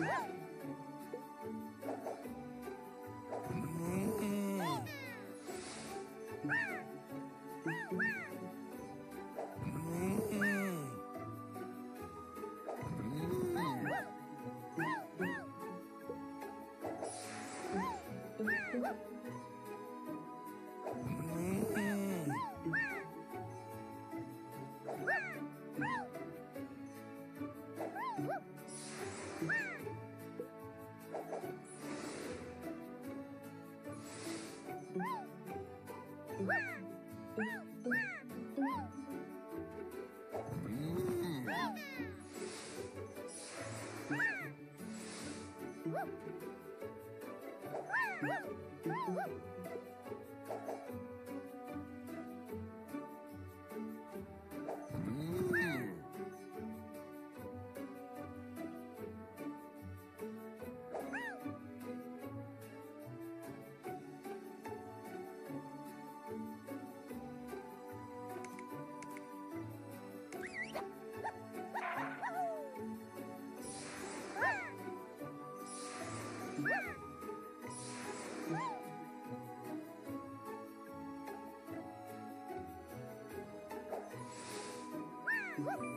Woo! Woo! Woo!